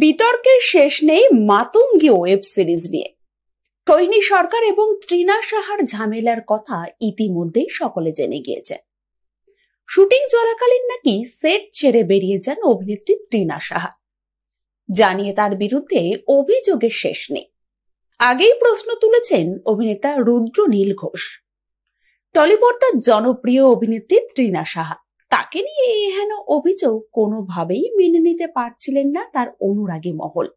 বিতর্কের শেষ নেই মাতঙ্গি ওয়েব সিরিজ নিয়ে। সৈনী সরকার এবং ত্রিনা সাহার ঝামেলার কথা ইতিমধ্যেই সকলে জেনে গিয়েছে। শুটিং চলাকালীন নাকি সেট ছেড়ে বেরিয়ে যান অভিনেত্রী ত্রিনা সাহা। জানিয়ে তার বিরুদ্ধে অভিযোগের শেষ নেই। আগেই প্রশ্ন তুলেছেন অভিনেতা রুদ্র নীল ঘোষ। টলিপর্দার জনপ্রিয় অভিনেত্রী ত্রিনা সাহা। তাকে নিয়ে এহেন অভিযোগ কোনোভাবেই মেনে নিতে পারছিলেন না তার অনুরাগী মহল।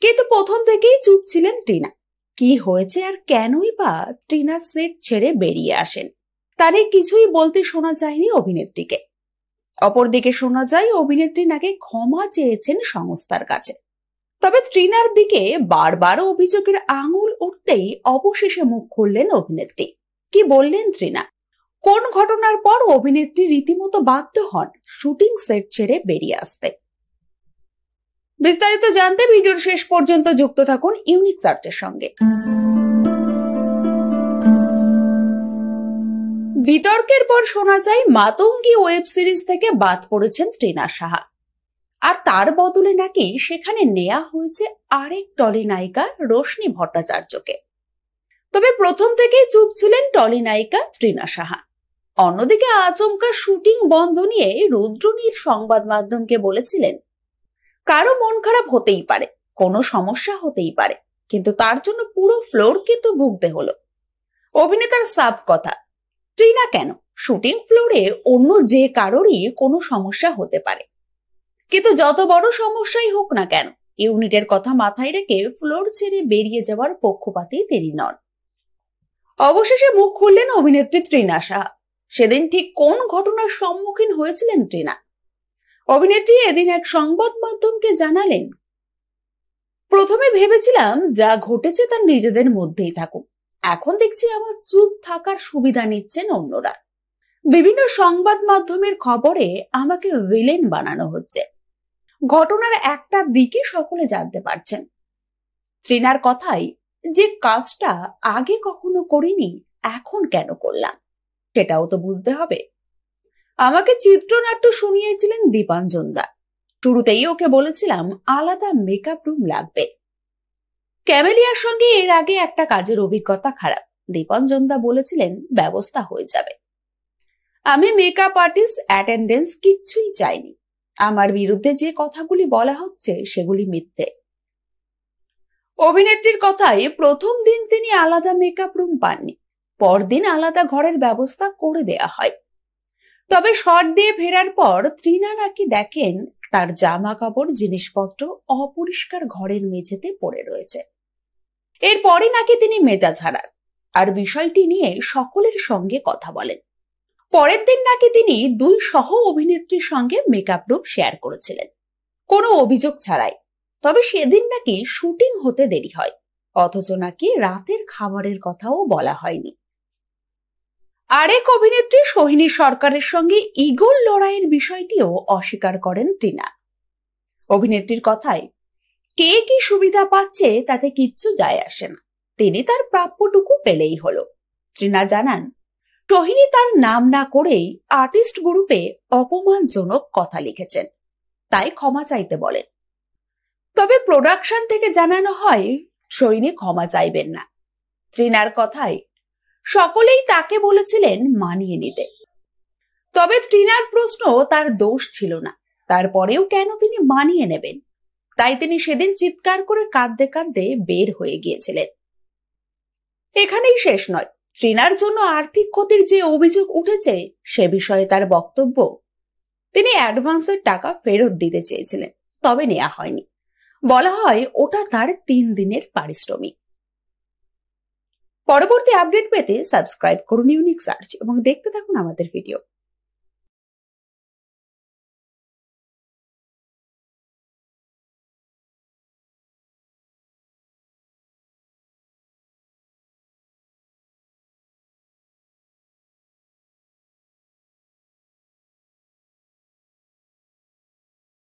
কিন্তু প্রথম থেকেই চুপ ছিলেন টিনা। কি হয়েছে আর কেনই বা টিনা সেট ছেড়ে বেরিয়ে আসেন? তারে কিছুই বলতে শোনা যায়নি অভিনেত্রীকে। অপরদিকে শোনা যায়, অভিনেত্রী নাকি ক্ষমা চেয়েছেন সংস্থার কাছে। তবে ত্রিনার দিকে বারবার অভিযোগের আঙুল উঠতেই অবশেষে মুখ খুললেন অভিনেত্রী। কি বললেন ত্রিনা? কোন ঘটনার পর অভিনেত্রী রীতিমতো বাধ্য হন শুটিং সেট ছেড়ে বেরিয়ে আসতে? বিস্তারিত জানতে ভিডিওর শেষ পর্যন্ত যুক্ত থাকুন ইউনিক সার্চের সঙ্গে। বিতর্কের পর শোনা যায়, মাতঙ্গি ওয়েব সিরিজ থেকে বাদ পড়েছেন ত্রিনা সাহা। আর তার বদলে নাকি সেখানে নেয়া হয়েছে আরেক টলি নায়িকা রোশনি ভট্টাচার্যকে। তবে প্রথম থেকেই চুপ ছিলেন টলি নায়িকা ত্রিনা সাহা। অন্যদিকে আচমকা শুটিং বন্ধ নিয়ে রুদ্রনীর সংবাদ মাধ্যমকে বলেছিলেন, কারও মন খারাপ হতেই পারে, কোনো সমস্যা হতেই পারে, কিন্তু তার জন্য পুরো ফ্লোরকে তো ভুগতে হলো। অভিনেতার সাব কথা, ট্রিনা কেন? শুটিং ফ্লোরে অন্য যে কারোরই কোনো সমস্যা হতে পারে। কিন্তু যত বড় সমস্যাই হোক না কেন, ইউনিটের কথা মাথায় রেখে ফ্লোর ছেড়ে বেরিয়ে যাওয়ার পক্ষপাতেই তিনি নন। অবশেষে মুখ খুললেন অভিনেত্রী ত্রিনা সাহা। সেদিন ঠিক কোন ঘটনার সম্মুখীন হয়েছিলেন ত্রিনা অভিনেত্রী এদিন এক সংবাদ মাধ্যমকে জানালেন, প্রথমে ভেবেছিলাম যা ঘটেছে তার নিজেদের মধ্যেই থাকুক। এখন দেখছি আমার চুপ থাকার সুবিধা নিচ্ছেন অন্যরা বিভিন্ন সংবাদ মাধ্যমের খবরে আমাকে ভিলেন বানানো হচ্ছে। ঘটনার একটা দিকে সকলে জানতে পারছেন। ত্রিনার কথাই যে কাজটা আগে কখনো করিনি, এখন কেন করলাম? সেটাও তো বুঝতে হবে। আমাকে চিত্রনাট্য শুনিয়েছিলেন দীপাঞ্জন দা শুরুতেই ওকে বলেছিলাম, আলাদা মেকআপ রুম লাগবে। ক্যামেলিয়ার সঙ্গে এর আগে একটা কাজের অভিজ্ঞতা খারাপ। দীপাঞ্জন দা বলেছিলেন, ব্যবস্থা হয়ে যাবে। আমি মেকআপ আর্টিস্ট অ্যাটেন্ডেন্স কিচ্ছুই চাইনি। আমার বিরুদ্ধে যে কথাগুলি বলা হচ্ছে, সেগুলি মিথ্যে। অভিনেত্রীর কথায় প্রথম দিন তিনি আলাদা মেকআপ রুম পাননি। পরদিন আলাদা ঘরের ব্যবস্থা করে দেয়া হয়। তবে শট দিয়ে ফেরার পর ত্রিনা নাকি দেখেন তার জামা কাপড় জিনিসপত্র অপরিষ্কার ঘরের মেঝেতে পড়ে রয়েছে। এরপরই নাকি তিনি মেজাজ হারান আর বিষয়টি নিয়ে সকলের সঙ্গে কথা বলেন। পরের দিন নাকি তিনি দুই সহ অভিনেত্রীর সঙ্গে মেকআপ রুম শেয়ার করেছিলেন। কোনো অভিযোগ ছাড়াই। তবে সেদিন নাকি শুটিং হতে দেরি হয়, অথচ নাকি রাতের খাবারের কথাও বলা হয়নি। আরেক অভিনেত্রী সোহিনী সরকারের সঙ্গে ইগল লড়াইয়ের বিষয়টিও অস্বীকার করেন টিনা। অভিনেত্রীর কথায়, কে কি সুবিধা পাচ্ছে তাতে কিচ্ছু যায় আসে না। তিনি তার প্রাপ্যটুকু পেলেই হলো। ত্রিনা জানান, সোহিনী তার নাম না করেই আর্টিস্ট গ্রুপে অপমানজনক কথা লিখেছেন। তাই ক্ষমা চাইতে বলেন। তবে প্রোডাকশন থেকে জানানো হয়, সোহিনী ক্ষমা চাইবেন না। ত্রিনার কথায় সকলেই তাকে বলেছিলেন মানিয়ে নিতে। তবে ত্রিনার প্রশ্ন তার দোষ ছিল না। তারপরেও কেন তিনি মানিয়ে নেবেন? তাই তিনি সেদিন চিৎকার করে কাঁদতে কাঁদতে বের হয়ে গিয়েছিলেন। এখানেই শেষ নয়। ত্রিনার জন্য আর্থিক ক্ষতির যে অভিযোগ উঠেছে, সে বিষয়ে তার বক্তব্য। তিনি অ্যাডভান্সের টাকা ফেরত দিতে চেয়েছিলেন, তবে নেওয়া হয়নি। বলা হয়, ওটা তার তিন দিনের পারিশ্রমিক। পরবর্তী আপডেট পেতে সাবস্ক্রাইব করুন ইউনিক সার্চ এবং দেখতে থাকুন আমাদের ভিডিও